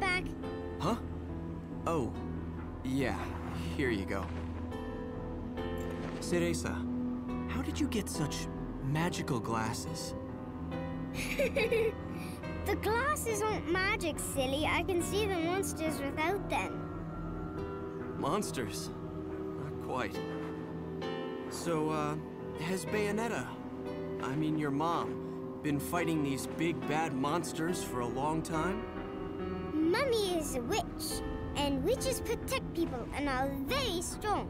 back? Huh? Oh, yeah, here you go. Cereza, how did you get such magical glasses? the glasses aren't magic, silly. I can see the monsters without them. Monsters? Not quite. So, uh, has Bayonetta, I mean your mom, been fighting these big bad monsters for a long time? Mummy is a witch, and witches protect people and are very strong.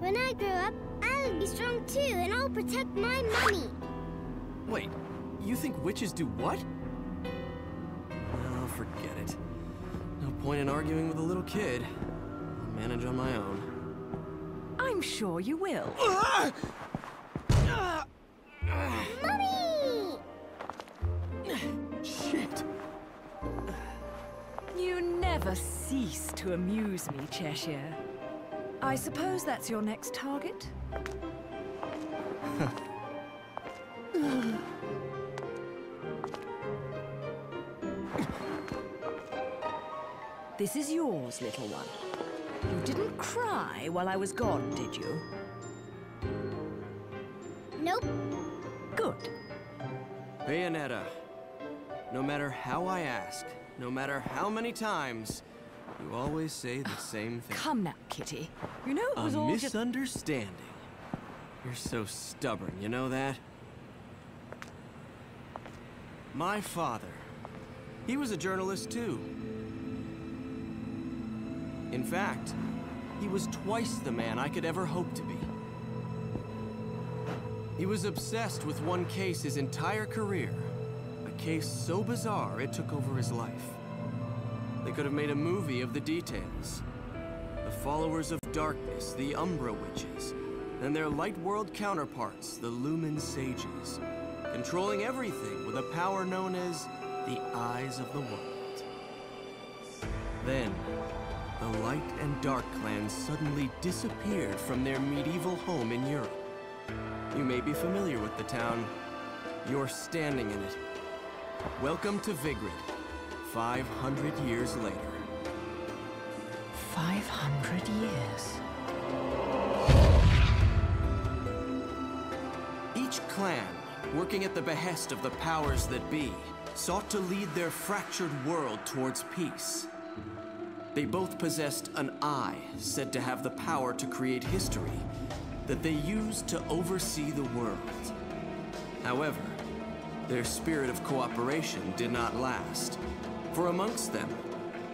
When I grow up, I'll be strong too, and I'll protect my mummy. Wait, you think witches do what? Oh, forget it. No point in arguing with a little kid. I'll manage on my own. I'm sure you will. Ah! Ah! Mummy! You never cease to amuse me, Cheshire. I suppose that's your next target? this is yours, little one. You didn't cry while I was gone, did you? Nope. Good. Bayonetta, no matter how I ask, no matter how many times, you always say the ah, same thing. Come now, Kitty. You know it A was all just... misunderstanding. You're so stubborn, you know that? My father, he was a journalist too. In fact, he was twice the man I could ever hope to be. He was obsessed with one case his entire career. A case so bizarre it took over his life. They could have made a movie of the details. The followers of darkness, the Umbra Witches, and their light world counterparts, the Lumen Sages, controlling everything with a power known as the Eyes of the World. Then, the Light and Dark clans suddenly disappeared from their medieval home in Europe. You may be familiar with the town. You're standing in it. Welcome to Vigrid, 500 years later. 500 years. Each clan, working at the behest of the powers that be, sought to lead their fractured world towards peace. They both possessed an eye said to have the power to create history that they used to oversee the world. However, their spirit of cooperation did not last. For amongst them,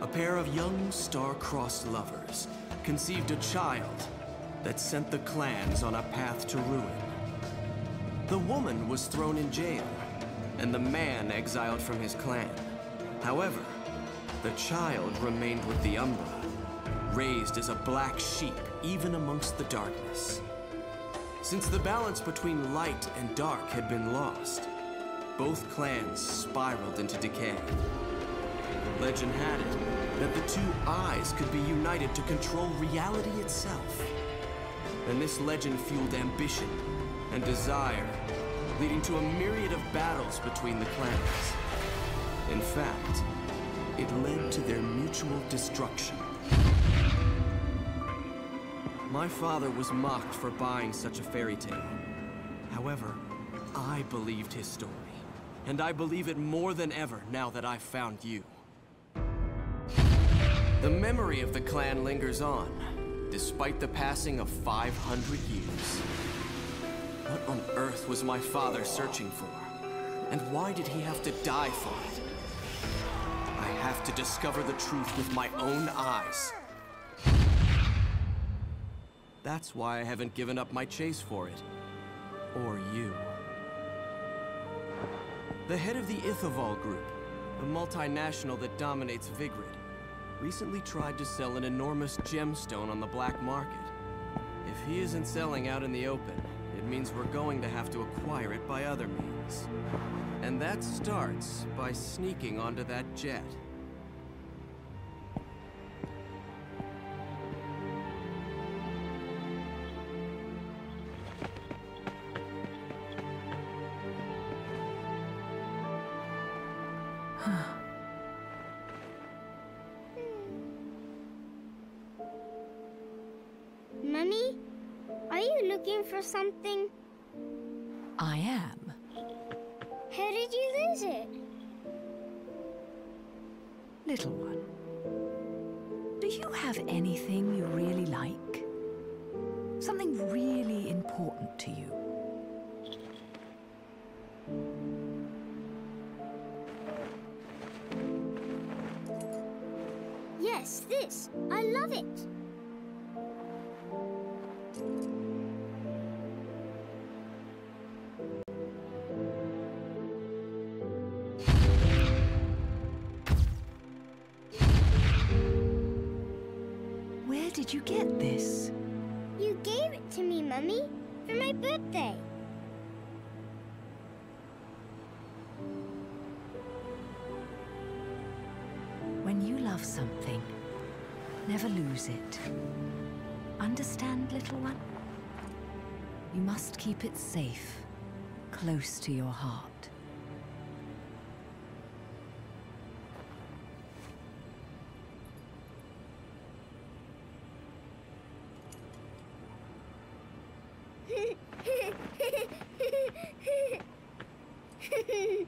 a pair of young star-crossed lovers conceived a child that sent the clans on a path to ruin. The woman was thrown in jail, and the man exiled from his clan. However, the child remained with the Umbra, raised as a black sheep even amongst the darkness. Since the balance between light and dark had been lost, both clans spiraled into decay. Legend had it that the two eyes could be united to control reality itself. And this legend fueled ambition and desire, leading to a myriad of battles between the clans. In fact, it led to their mutual destruction. My father was mocked for buying such a fairy tale. However, I believed his story. And I believe it more than ever now that I've found you. The memory of the clan lingers on, despite the passing of 500 years. What on earth was my father searching for? And why did he have to die for it? I have to discover the truth with my own eyes. That's why I haven't given up my chase for it. Or you. The head of the Ithavoll Group, the multinational that dominates Vigrid, recently tried to sell an enormous gemstone on the black market. If he isn't selling out in the open, it means we're going to have to acquire it by other means. And that starts by sneaking onto that jet. It's this? I love it. it. Understand, little one? You must keep it safe, close to your heart. Hee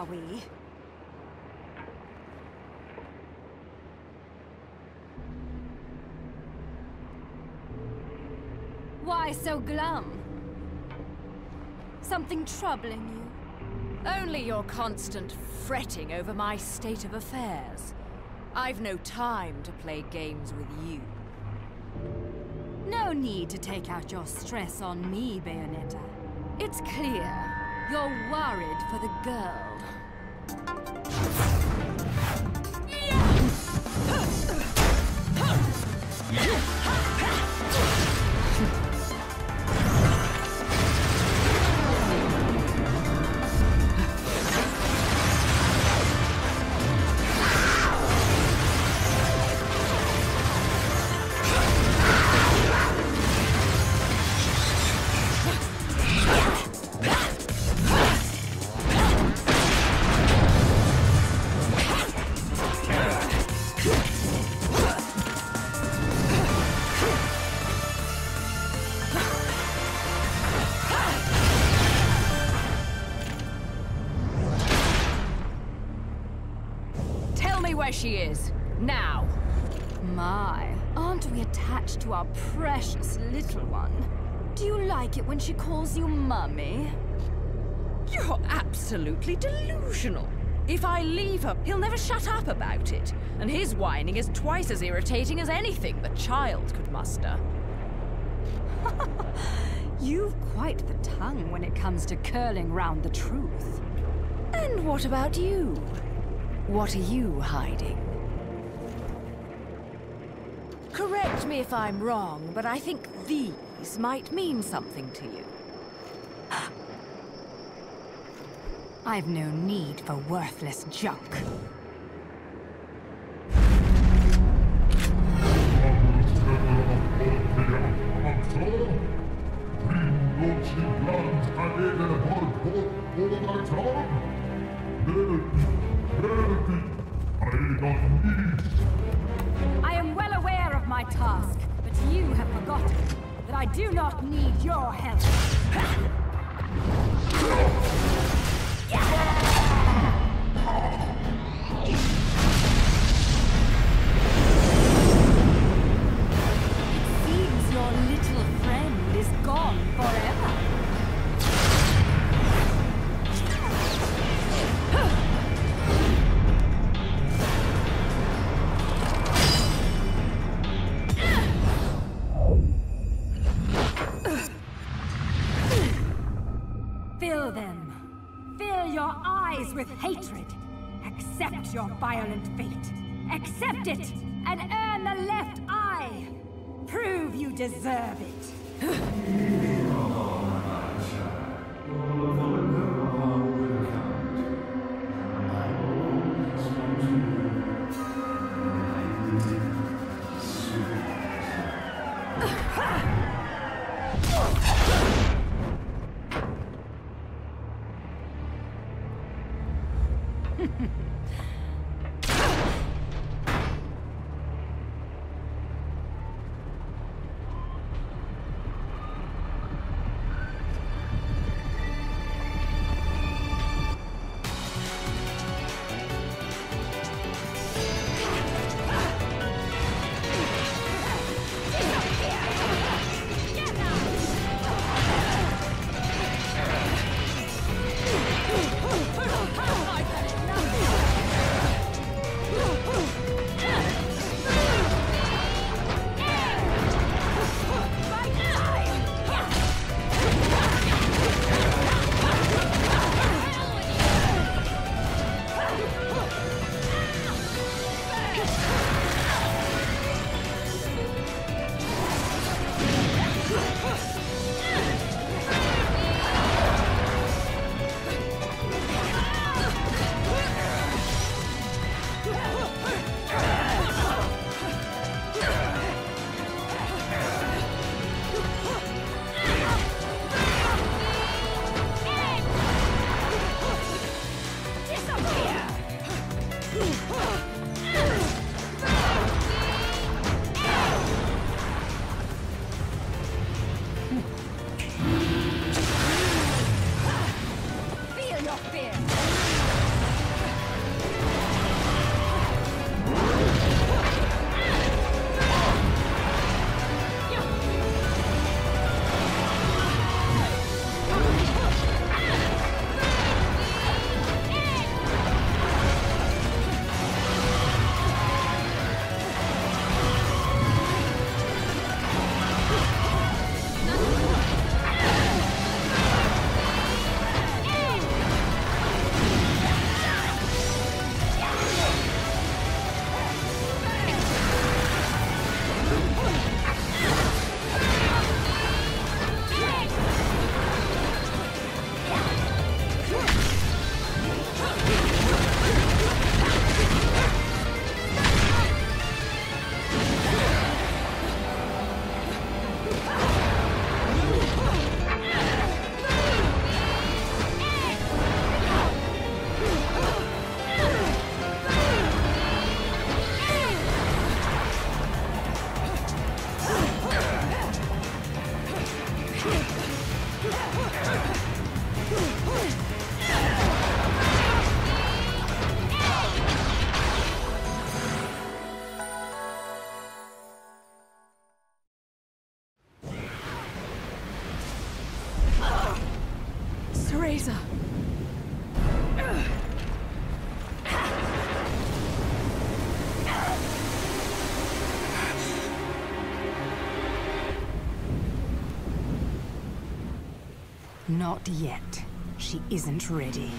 are we? Why so glum? Something troubling you? Only your constant fretting over my state of affairs. I've no time to play games with you. No need to take out your stress on me, Bayonetta. It's clear you're worried for the girl. Tell our precious little one? Do you like it when she calls you Mummy? You're absolutely delusional. If I leave her, he'll never shut up about it. And his whining is twice as irritating as anything the child could muster. You've quite the tongue when it comes to curling round the truth. And what about you? What are you hiding? Correct me if I'm wrong, but I think these might mean something to you. I've no need for worthless junk. I my task, but you have forgotten that I do not need your help. violent fate. Accept it and earn the left eye. Prove you deserve it. Not yet. She isn't ready.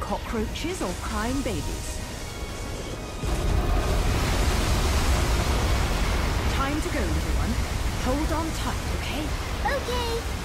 Cockroaches or crying babies. Time to go, little one. Hold on tight, okay? Okay.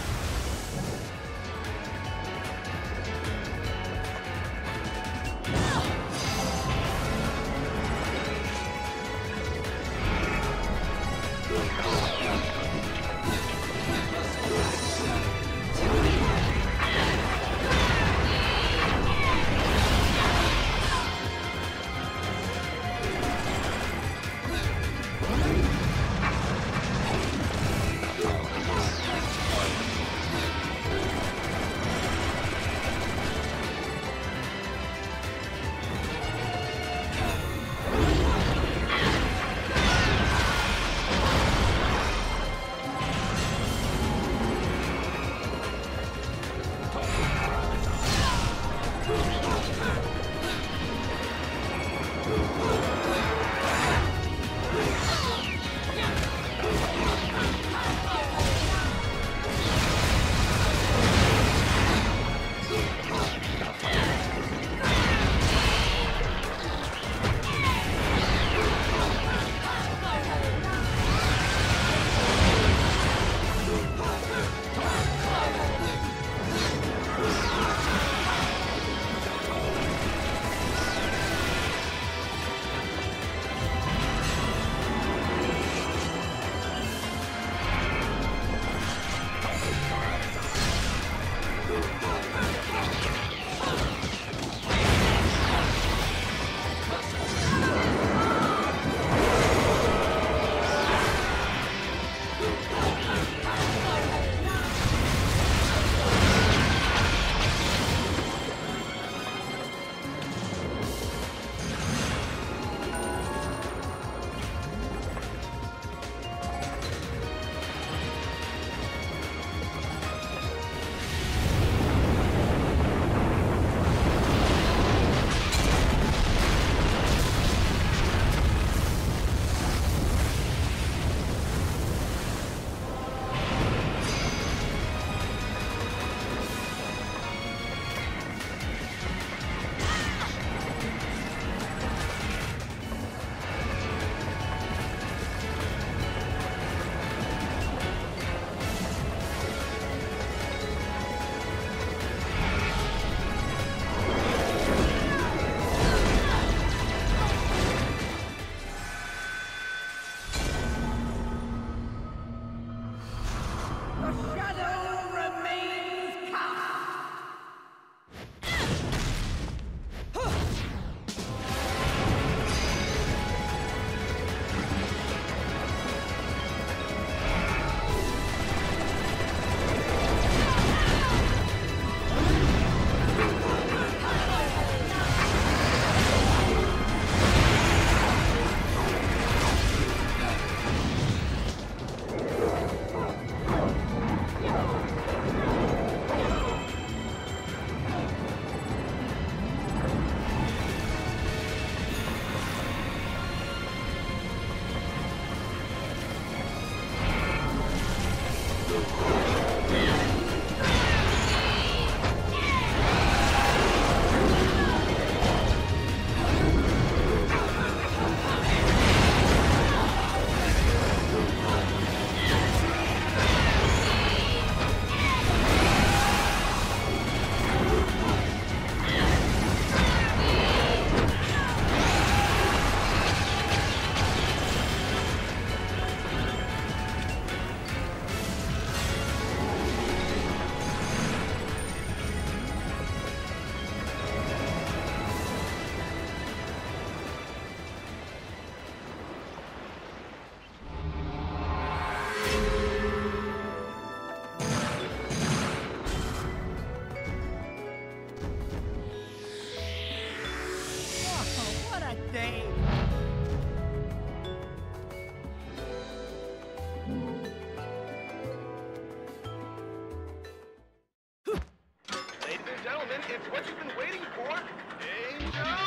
It's what you've been waiting for. Angel!